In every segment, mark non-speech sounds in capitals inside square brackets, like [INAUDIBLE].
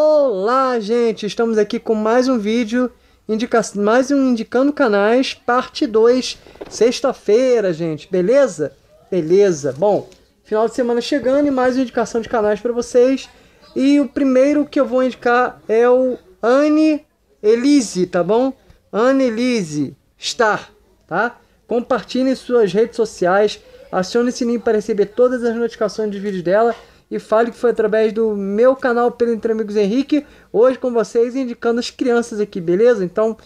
Olá, gente! Estamos aqui com mais um vídeo, indica... mais um Indicando Canais, parte 2, sexta-feira, gente, beleza? Beleza. Bom, final de semana chegando e mais uma indicação de canais para vocês. E o primeiro que eu vou indicar é o Anne Elise, tá bom? Anne Elise Star, tá? Compartilhe suas redes sociais, acione o sininho para receber todas as notificações dos vídeos dela e fale que foi através do meu canal pelo Entre Amigos Henrique, hoje com vocês indicando as crianças aqui, beleza? Então,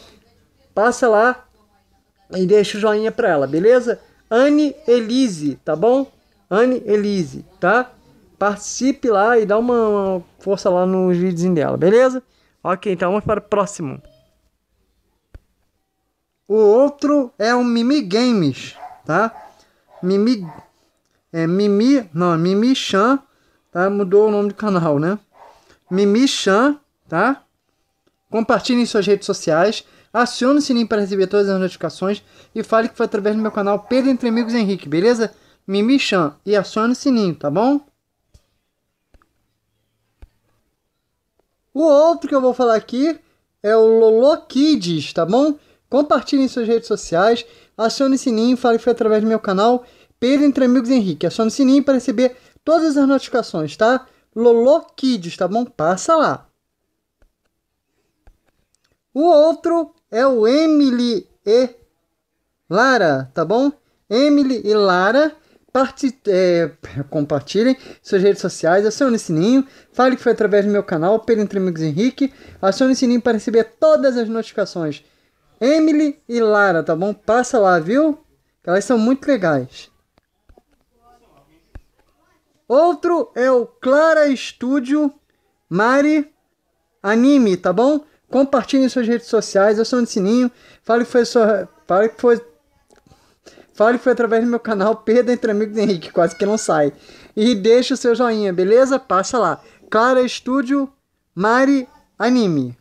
passa lá e deixa o joinha para ela, beleza? Anne Elise, tá bom? Anne Elise, tá? Participe lá e dá uma força lá nos vídeos dela, beleza? Ok, então vamos para o próximo. O outro é o Mimi Games, tá? Mimi é Mimi, não, Mimi Chan tá? Mudou o nome do canal, né? Mimi Chan, tá? Compartilhe em suas redes sociais, acione o sininho para receber todas as notificações e fale que foi através do meu canal Pedro Entre Amigos Henrique, beleza? Mimi Chan e acione o sininho, tá bom? O outro que eu vou falar aqui é o Lolo Kids, tá bom? Compartilhe em suas redes sociais, acione o sininho, fale que foi através do meu canal Pedro Entre Amigos Henrique. Acione o sininho para receber todas as notificações, tá? Lolo Kids, tá bom? Passa lá. O outro é o Emily e Lara, tá bom? Emily e Lara, parte, é, [LAUGHS] compartilhem suas redes sociais, acione o sininho, fale que foi através do meu canal, pelo Entre Amigos Henrique, acione o sininho para receber todas as notificações. Emily e Lara, tá bom? Passa lá, viu? Elas são muito legais. Outro é o Clara Studio Mari Anime, tá bom? Compartilhe em suas redes sociais, eu sou o sininho, fale que foi sua, fale que foi Fale que foi através do meu canal Perda entre Amigos Henrique, quase que não sai. E deixa o seu joinha, beleza? Passa lá. Clara Studio Mari Anime.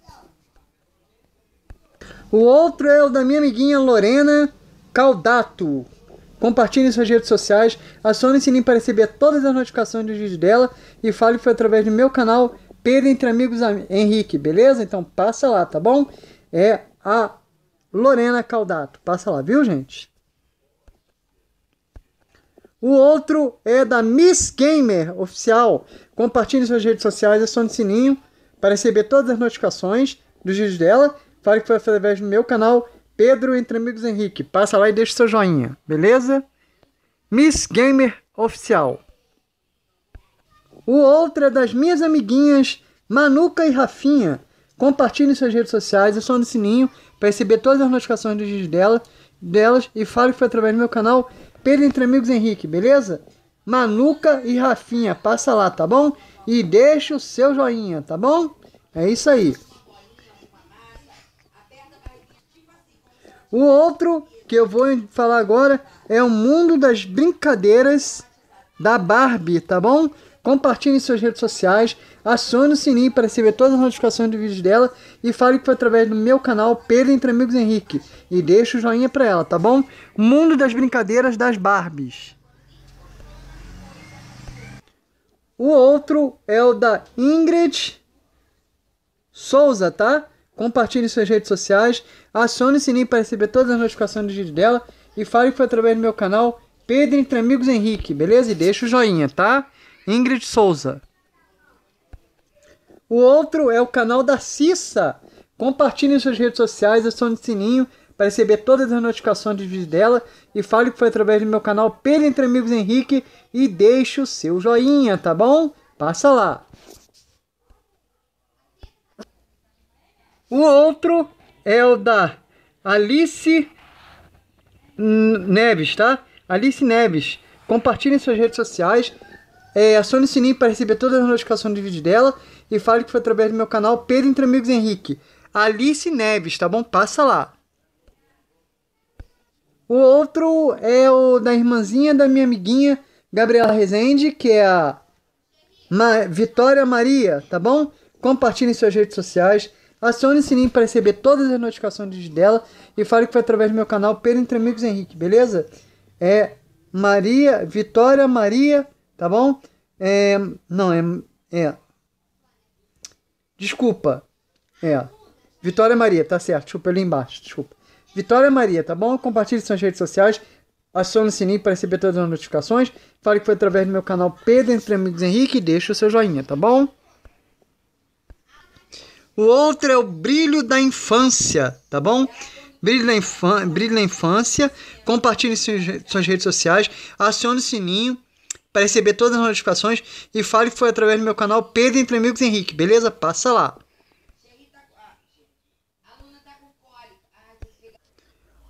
O outro é o da minha amiguinha Lorena Caldato. Compartilhe em suas redes sociais, acione o sininho para receber todas as notificações dos vídeos dela e fale foi através do meu canal Pedro Entre Amigos Henrique, beleza? Então passa lá, tá bom? É a Lorena Caldato. Passa lá, viu, gente? O outro é da Miss Gamer Oficial. Compartilhe em suas redes sociais, acione o sininho para receber todas as notificações dos vídeos dela. Fale que foi através do meu canal Pedro Entre Amigos Henrique. Passa lá e deixa seu joinha, beleza? Miss Gamer Oficial. O outro é das minhas amiguinhas Manuca e Rafinha. Compartilhe em suas redes sociais, e no sininho para receber todas as notificações dos vídeos dela, delas e fale que foi através do meu canal Pedro Entre Amigos Henrique, beleza? Manuca e Rafinha, passa lá, tá bom? E deixa o seu joinha, tá bom? É isso aí. O outro que eu vou falar agora é o mundo das brincadeiras da Barbie, tá bom? Compartilhe em suas redes sociais, acione o sininho para receber todas as notificações do vídeo dela e fale que foi através do meu canal Pedro Entre Amigos Henrique. E deixa o joinha para ela, tá bom? Mundo das brincadeiras das Barbies. O outro é o da Ingrid Souza, tá? Compartilhe suas redes sociais, acione o sininho para receber todas as notificações do vídeo dela e fale que foi através do meu canal Pedro Entre Amigos Henrique, beleza? E deixa o joinha, tá? Ingrid Souza. O outro é o canal da Cissa. Compartilhe suas redes sociais, acione o sininho para receber todas as notificações do vídeo dela e fale que foi através do meu canal Pedro Entre Amigos Henrique e deixe o seu joinha, tá bom? Passa lá. O outro é o da Alice Neves, tá? Alice Neves. Compartilhe em suas redes sociais. É, acione o sininho para receber todas as notificações do vídeo dela. E fale que foi através do meu canal Pedro Entre Amigos Henrique. Alice Neves, tá bom? Passa lá. O outro é o da irmãzinha da minha amiguinha Gabriela Rezende, que é a Ma Vitória Maria, tá bom? Compartilhe em suas redes sociais. Acione o sininho para receber todas as notificações dela e fale que foi através do meu canal Pedro Entre Amigos Henrique, beleza? É Maria, Vitória Maria, tá bom? É, não, é, é. Desculpa. É. Vitória Maria, tá certo. Desculpa, ali embaixo. Desculpa. Vitória Maria, tá bom? Compartilhe suas redes sociais. Acione o sininho para receber todas as notificações. Fale que foi através do meu canal Pedro Entre Amigos Henrique e deixe o seu joinha, tá bom? O outro é o brilho da infância, tá bom? Brilho na, infância, brilho na infância. Compartilhe suas redes sociais. Acione o sininho para receber todas as notificações. E fale que foi através do meu canal Pedro Entre Amigos Henrique, beleza? Passa lá.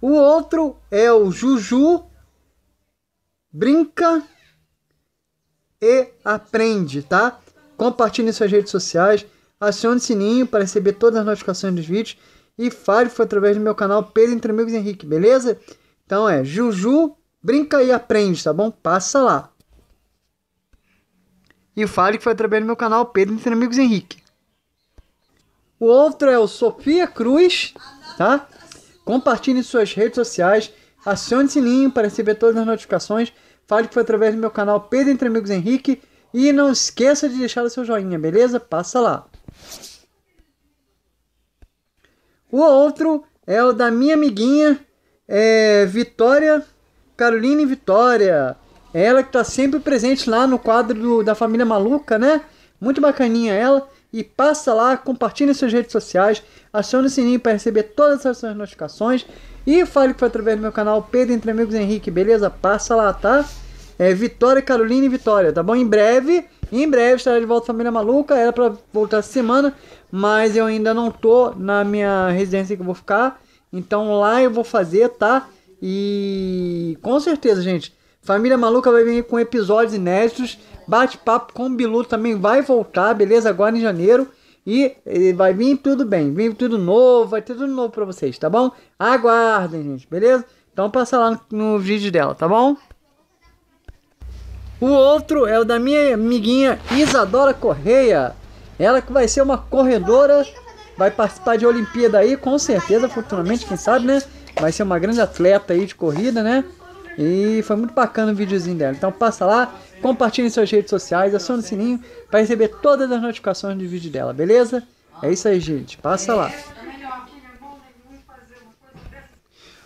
O outro é o Juju Brinca e Aprende, tá? Compartilhe suas redes sociais, acione o sininho para receber todas as notificações dos vídeos e fale foi através do meu canal Pedro Entre Amigos Henrique, beleza? Então é Juju Brinca e Aprende, tá bom? Passa lá. E fale que foi através do meu canal Pedro Entre Amigos Henrique. O outro é o Sofia Cruz, tá? Compartilhe suas redes sociais, acione o sininho para receber todas as notificações. Fale que foi através do meu canal Pedro Entre Amigos Henrique. E não esqueça de deixar o seu joinha, beleza? Passa lá. O outro é o da minha amiguinha é, Vitória, Caroline Vitória. Ela que está sempre presente lá no quadro do, da Família Maluca, né? Muito bacaninha ela e passa lá, compartilhe suas redes sociais, acione o sininho para receber todas as suas notificações e fale que foi através do meu canal Pedro Entre Amigos Henrique, beleza? Passa lá, tá? É Vitória, Carolina e Vitória, tá bom? Em breve, em breve estará de volta Família Maluca, era para voltar essa semana, mas eu ainda não tô na minha residência que eu vou ficar, então lá eu vou fazer, tá? E com certeza, gente, Família Maluca vai vir com episódios inéditos Bate-papo com o Bilu também vai voltar, beleza? Agora em janeiro. E, e vai vir tudo bem, vir tudo novo, vai ter tudo novo pra vocês, tá bom? Aguardem, gente, beleza? Então passa lá no, no vídeo dela, tá bom? O outro é o da minha amiguinha Isadora Correia. Ela que vai ser uma corredora, vai participar de Olimpíada aí, com certeza, futuramente, quem sabe, né? Vai ser uma grande atleta aí de corrida, né? E foi muito bacana o videozinho dela. Então passa lá, compartilhe em suas redes sociais, acione o sininho para receber todas as notificações do vídeo dela, beleza? É isso aí, gente. Passa lá.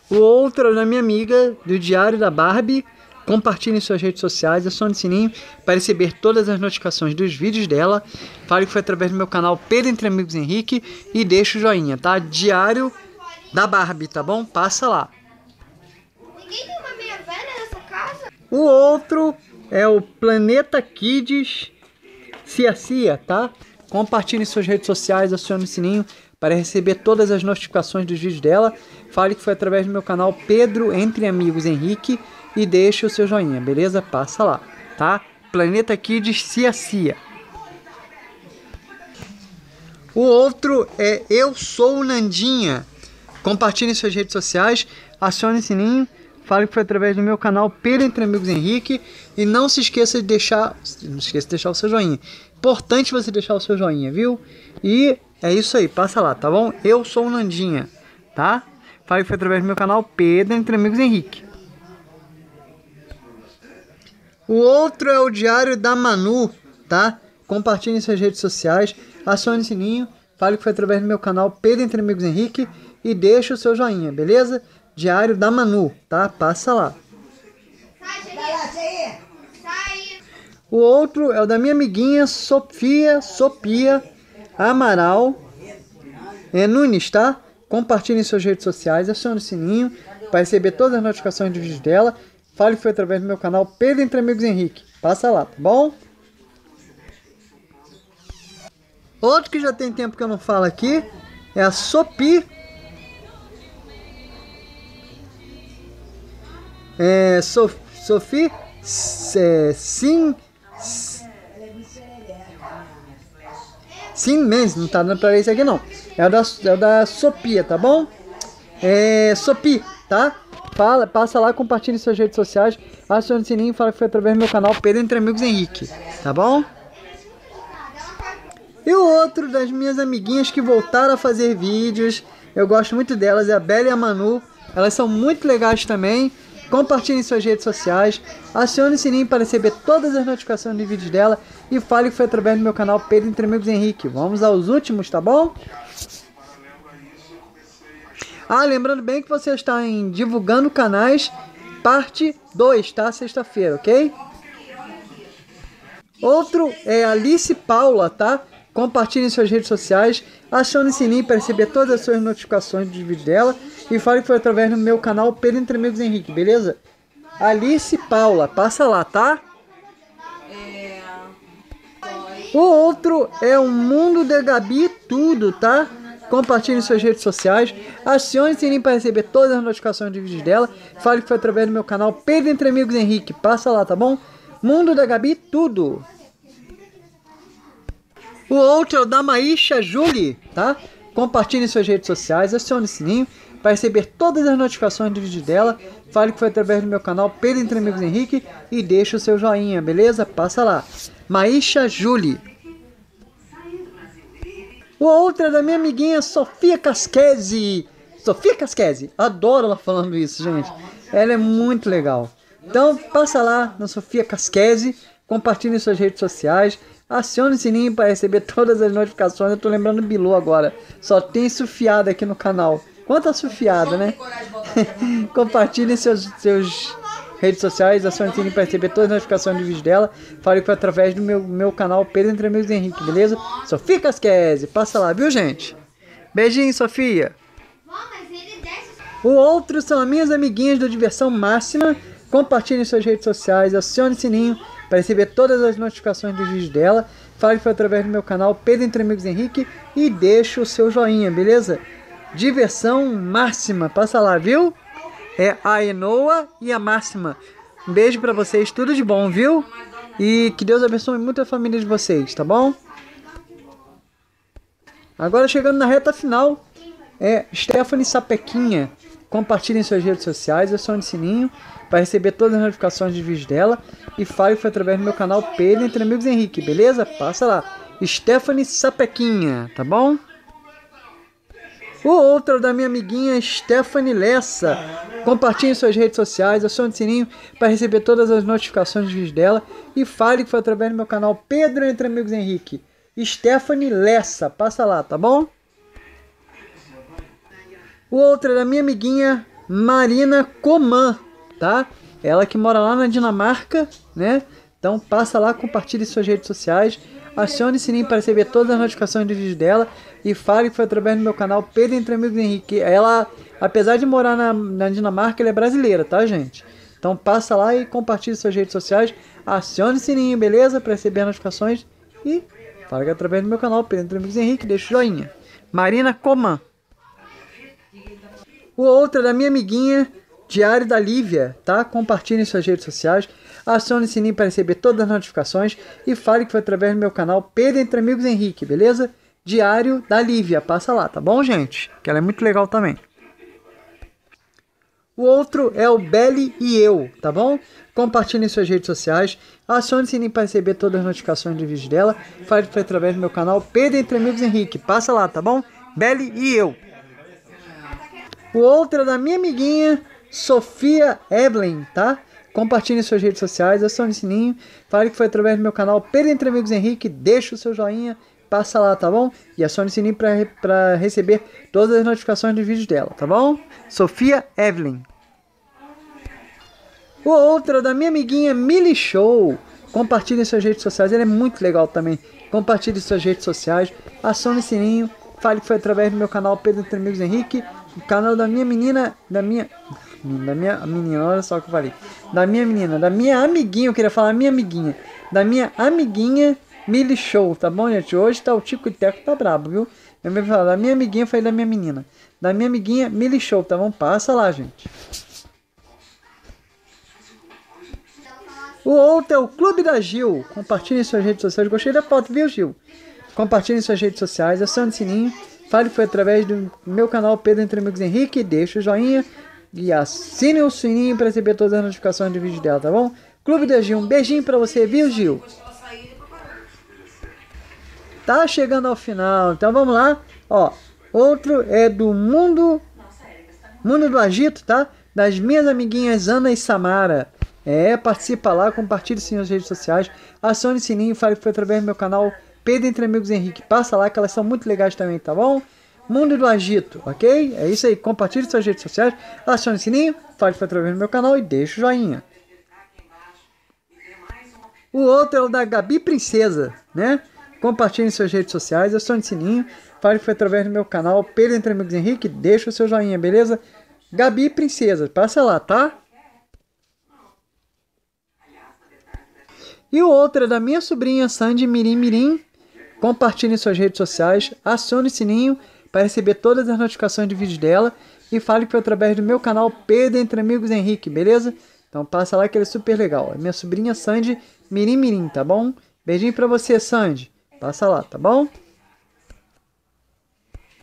O outro é da minha amiga do Diário da Barbie. Compartilhe em suas redes sociais, acione o sininho para receber todas as notificações dos vídeos dela. Fale que foi através do meu canal Pedro Entre Amigos Henrique e deixa o joinha, tá? Diário da Barbie, tá bom? Passa lá. Ninguém tem uma meia velha nessa casa? O outro é o Planeta Kids Cia Cia, tá? Compartilhe suas redes sociais, acione o sininho para receber todas as notificações dos vídeos dela. Fale que foi através do meu canal Pedro Entre Amigos Henrique e deixe o seu joinha, beleza? Passa lá, tá? Planeta Kids Cia Cia. O outro é Eu Sou Nandinha. Compartilhe suas redes sociais, acione o sininho Fale que foi através do meu canal Pedro Entre Amigos Henrique. E não se esqueça de deixar. Não esqueça de deixar o seu joinha. Importante você deixar o seu joinha, viu? E é isso aí, passa lá, tá bom? Eu sou o Nandinha, tá? Fale que foi através do meu canal Pedro Entre Amigos Henrique. O outro é o Diário da Manu, tá? Compartilhe em suas redes sociais, acione o sininho, fale que foi através do meu canal Pedro Entre Amigos Henrique e deixe o seu joinha, beleza? Diário da Manu, tá? Passa lá. O outro é o da minha amiguinha Sofia, Sofia Amaral é, Nunes, tá? Compartilhe em suas redes sociais, acione o sininho para receber todas as notificações dos vídeos dela. Fale foi através do meu canal Pedro Entre Amigos Henrique. Passa lá, tá bom? Outro que já tem tempo que eu não falo aqui é a Sopi É, Sof, é, Sim. Sim Mendes, não tá dando pra ver isso aqui não. É o da, é da Sopia, tá bom? É. Sopi, tá? Fala, passa lá, compartilhe suas redes sociais, acione o sininho e fala que foi através do meu canal Pedro Entre Amigos Henrique, tá bom? E o outro das minhas amiguinhas que voltaram a fazer vídeos, eu gosto muito delas, é a Bela e a Manu. Elas são muito legais também compartilhe suas redes sociais, acione o sininho para receber todas as notificações de vídeos dela E fale que foi através do meu canal Pedro Entre Amigos Henrique. Vamos aos últimos, tá bom? Ah, lembrando bem que você está em divulgando canais, parte 2, tá? Sexta-feira, ok? Outro é Alice Paula, tá? Compartilhe em suas redes sociais, acione o sininho para receber todas as suas notificações dos vídeos dela e fale que foi através do meu canal Pedro Entre Amigos Henrique, beleza? Alice Paula, passa lá, tá? O outro é o Mundo de Gabi Tudo, tá? Compartilhe em suas redes sociais, acione o sininho para receber todas as notificações de vídeos dela. Fale que foi através do meu canal Pedro Entre Amigos Henrique. Passa lá, tá bom? Mundo da Gabi, tudo. O outro é o da Maíша Julie, tá? Compartilhe em suas redes sociais, acione o sininho para receber todas as notificações do vídeo dela. Fale que foi através do meu canal Pedro Entre Amigos Henrique e deixe o seu joinha, beleza? Passa lá. Maíša Julie. O outro é da minha amiguinha Sofia Casquese. Sofia Casquese. Adoro ela falando isso, gente. Ela é muito legal. Então, passa lá na Sofia Casquese, compartilhe suas redes sociais, acione o sininho para receber [LAUGHS] todas as notificações. Eu tô lembrando do Bilu agora. Só tem sufiada aqui no canal. Quanta sufiada, né? [LAUGHS] compartilhe seus, seus redes sociais, acione o sininho para receber todas as notificações do vídeo dela. Fale que foi através do meu, meu canal Pedro Entre Amigos Henrique, beleza? Sofia Casquese, passa lá, viu gente? Beijinho, Sofia. O outro são as minhas amiguinhas da Diversão Máxima. Compartilhe suas redes sociais, acione o sininho para receber todas as notificações dos vídeos dela. Fale que foi através do meu canal Pedro Entre Amigos Henrique e deixe o seu joinha, beleza? Diversão Máxima, passa lá, viu? É a Enoa e a Máxima. Um beijo para vocês, tudo de bom, viu? E que Deus abençoe muito a família de vocês, tá bom? Agora chegando na reta final, é Stephanie Sapequinha. Compartilhe em suas redes sociais, acione o sininho para receber todas as notificações de vídeos dela. E fale foi através do meu canal Pedro Entre Amigos Henrique, beleza? Passa lá. Stephanie Sapequinha, tá bom? O outro é da minha amiguinha Stephanie Lessa. Compartilhe em suas redes sociais, acione o sininho para receber todas as notificações dos vídeos dela. E fale que foi através do meu canal Pedro Entre Amigos Henrique. Stephanie Lessa, passa lá, tá bom? O outro é da minha amiguinha Marina Coman, tá? Ela que mora lá na Dinamarca, né? Então passa lá, compartilhe suas redes sociais, acione o sininho para receber todas as notificações dos vídeos dela e fale que foi através do meu canal Pedro Entre Amigos Henrique. Ela, apesar de morar na, na Dinamarca, ela é brasileira, tá, gente? Então passa lá e compartilhe suas redes sociais, acione o sininho, beleza? Para receber notificações e que é através do meu canal Pedro Amigos Henrique, deixa o joinha. Marina Coman. O outro é da minha amiguinha Diário da Lívia, tá? Compartilhe suas redes sociais, acione o sininho para receber todas as notificações e fale que foi através do meu canal Pedro Entre Amigos Henrique, beleza? Diário da Lívia. Passa lá, tá bom, gente? Que ela é muito legal também. O outro é o Belly e eu, tá bom? Compartilhe em suas redes sociais. Acione o sininho para receber todas as notificações de vídeos dela. Foi através do meu canal Pedro Entre Amigos Henrique. Passa lá, tá bom? Belly e eu. O outro é da minha amiguinha Sofia Evelyn, tá? Compartilhe em suas redes sociais, acione o sininho. Fale que foi através do meu canal Pedro Entre Amigos Henrique. Deixe o seu joinha passa lá, tá bom? E acione o sininho para receber todas as notificações dos vídeos dela, tá bom? Sofia Evelyn. O é da minha amiguinha Millie Show. Compartilhe em suas redes sociais, ele é muito legal também. Compartilhe em suas redes sociais, acione o sininho, fale que foi através do meu canal Pedro Entre Amigos Henrique, o canal da minha menina, da minha da minha menina, olha só o que eu falei. Da minha menina, da minha amiguinha, eu queria falar minha amiguinha. Da minha amiguinha Mili Show, tá bom, gente? Hoje tá o Tico e Teco tá brabo, viu? Eu me falar da minha amiguinha, foi da minha menina. Da minha amiguinha, Mili Show, tá bom? Passa lá, gente. O outro é o Clube da Gil. Compartilhe em suas redes sociais. Gostei da foto, viu, Gil? Compartilhe em suas redes sociais, acione o sininho. Fale que foi através do meu canal Pedro Entre Amigos Henrique. Deixa o joinha e assine o sininho para receber todas as notificações do vídeo dela, tá bom? Clube da Gil, um beijinho para você, viu, Gil? Tá chegando ao final. Então vamos lá. Ó, outro é do Mundo Mundo do Agito, tá? Das minhas amiguinhas Ana e Samara. É, participa lá, compartilhe sim nas redes sociais, acione o sininho, fale que foi através do meu canal Pedro Entre Amigos Henrique. Passa lá que elas são muito legais também, tá bom? Mundo do Agito, ok? É isso aí, compartilhe suas redes sociais, acione o sininho, fale que foi através do meu canal e deixa o joinha. O outro é o da Gabi Princesa, né? Compartilhe em suas redes sociais, acione o sininho, fale que foi através do meu canal Pedro Entre Amigos Henrique, deixa o seu joinha, beleza? Gabi Princesa, passa lá, tá? E o outro é da minha sobrinha Sandy Mirim Mirim. Compartilhe em suas redes sociais, acione o sininho para receber todas as notificações de vídeos dela e fale que foi através do meu canal Pedro Entre Amigos Henrique, beleza? Então passa lá que ele é super legal. É minha sobrinha Sandy Mirim Mirim, tá bom? Beijinho pra você, Sandy. Passa lá, tá bom?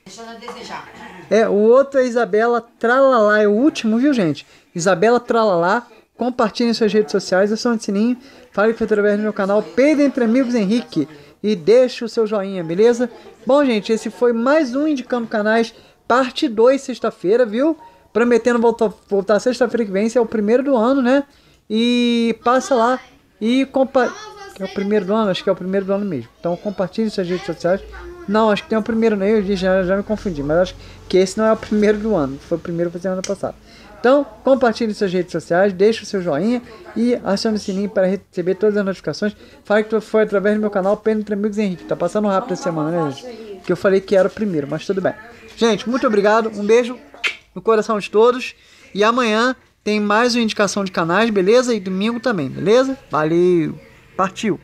Deixa eu desejar. É, o outro é Isabela Tralalá, é o último, viu, gente? Isabela Tralalá compartilhe em suas redes sociais, acione o sininho, fale que foi através do meu canal Pedro Entre Amigos Henrique e deixe o seu joinha, beleza? Bom, gente, esse foi mais um Indicando Canais, parte 2, sexta-feira, viu? Prometendo voltar, voltar sexta-feira que vem, esse é o primeiro do ano, né? E passa lá e compa... Que é o primeiro do ano? Acho que é o primeiro do ano mesmo. Então compartilhe suas redes sociais. Não, acho que tem o primeiro, né? Eu já, já me confundi, mas acho que esse não é o primeiro do ano. Foi o primeiro foi semana passada. Então, compartilhe suas redes sociais, deixe o seu joinha e acione o sininho para receber todas as notificações. Fale que foi através do meu canal Entre Amigos Henrique. Tá passando rápido essa semana, né, gente? Que eu falei que era o primeiro, mas tudo bem. Gente, muito obrigado. Um beijo no coração de todos. E amanhã tem mais uma indicação de canais, beleza? E domingo também, beleza? Valeu. Partiu.